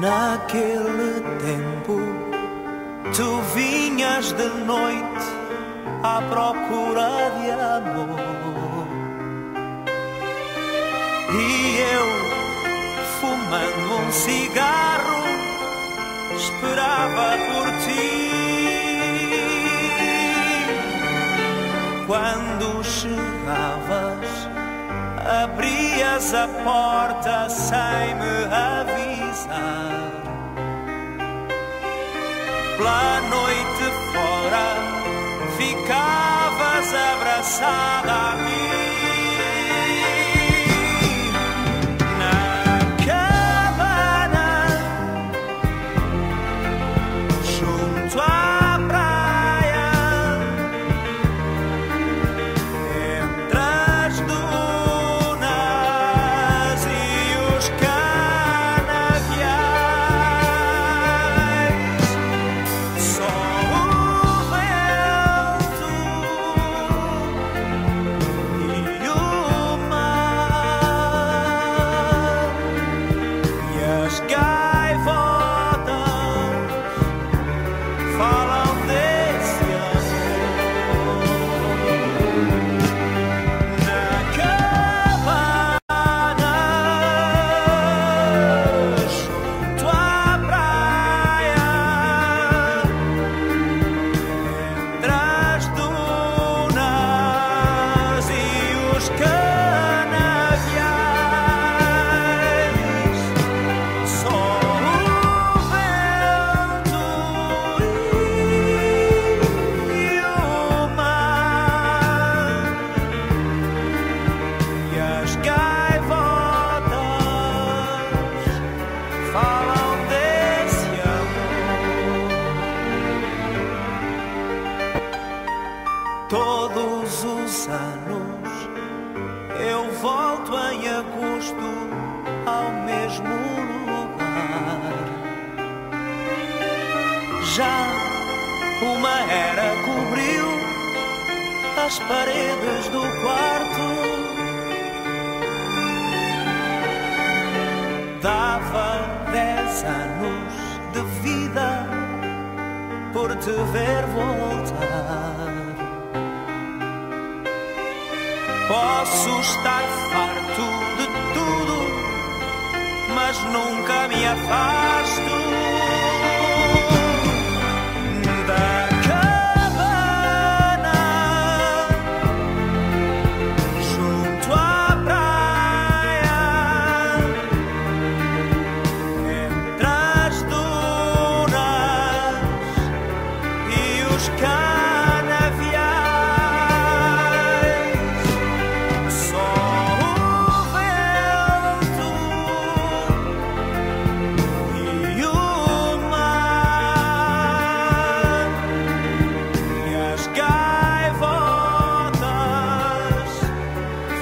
naquele tempo tu vinhas de noite à procura de amor. E eu fumando um cigarro esperava por ti. Quando chegavas abrias a porta sem me avisar. Pela noite fora ficavas abraçada Já uma era cobriu as paredes do quarto. Dava dez anos de vida por te ver voltar. Posso estar farto de tudo, mas nunca me afasto